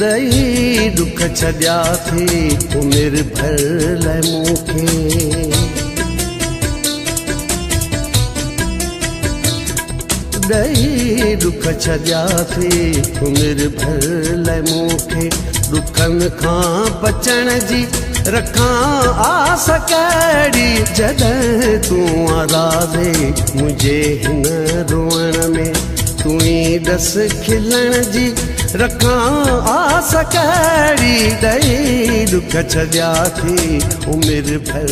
ڏهي ڏک ڇڏيا ٿي ڏکن کان بچڻ جي رکان آس ڪهڙي؟ جڏهن تون آرازي منهنجي هن روئڻ ۾ تون ڏس کلڻ جي رکان آس ڏهي ڏک ڇڏيا ٿي عمر ڀر